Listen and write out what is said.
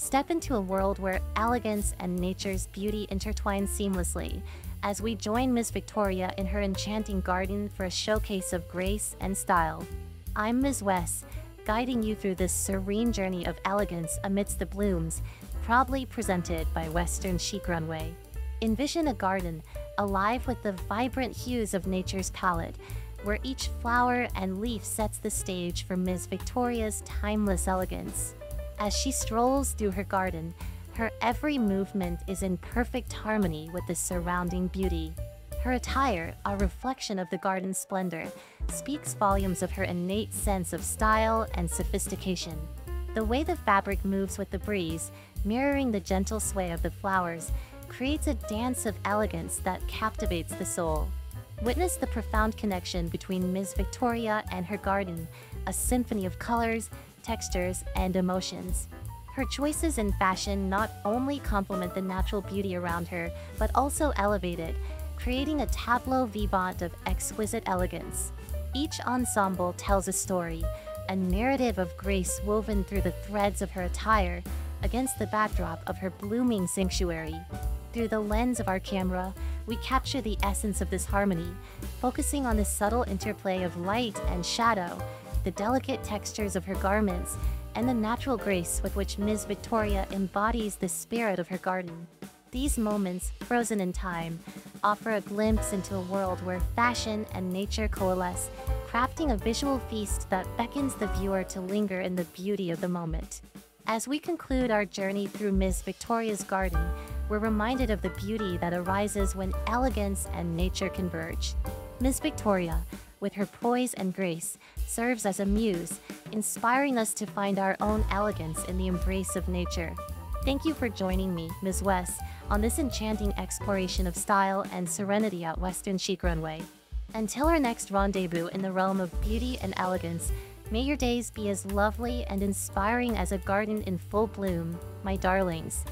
Step into a world where elegance and nature's beauty intertwine seamlessly as we join Ms. Victoria in her enchanting garden for a showcase of grace and style. I'm Ms. Wes, guiding you through this serene journey of elegance amidst the blooms, proudly presented by Western Chic Runway. Envision a garden alive with the vibrant hues of nature's palette, where each flower and leaf sets the stage for Ms. Victoria's timeless elegance. As she strolls through her garden, her every movement is in perfect harmony with the surrounding beauty. Her attire, a reflection of the garden's splendor, speaks volumes of her innate sense of style and sophistication. The way the fabric moves with the breeze, mirroring the gentle sway of the flowers, creates a dance of elegance that captivates the soul. Witness the profound connection between Ms. Victoria and her garden, a symphony of colors, textures, and emotions. Her choices in fashion not only complement the natural beauty around her, but also elevate it, creating a tableau vivant of exquisite elegance. Each ensemble tells a story, a narrative of grace woven through the threads of her attire against the backdrop of her blooming sanctuary. Through the lens of our camera, we capture the essence of this harmony, focusing on the subtle interplay of light and shadow, the delicate textures of her garments, and the natural grace with which Ms. Victoria embodies the spirit of her garden. These moments, frozen in time, offer a glimpse into a world where fashion and nature coalesce, crafting a visual feast that beckons the viewer to linger in the beauty of the moment. As we conclude our journey through Ms. Victoria's garden, we're reminded of the beauty that arises when elegance and nature converge. Ms. Victoria, with her poise and grace, serves as a muse, inspiring us to find our own elegance in the embrace of nature. Thank you for joining me, Ms. Wes, on this enchanting exploration of style and serenity at Western Chic Runway. Until our next rendezvous in the realm of beauty and elegance, may your days be as lovely and inspiring as a garden in full bloom, my darlings.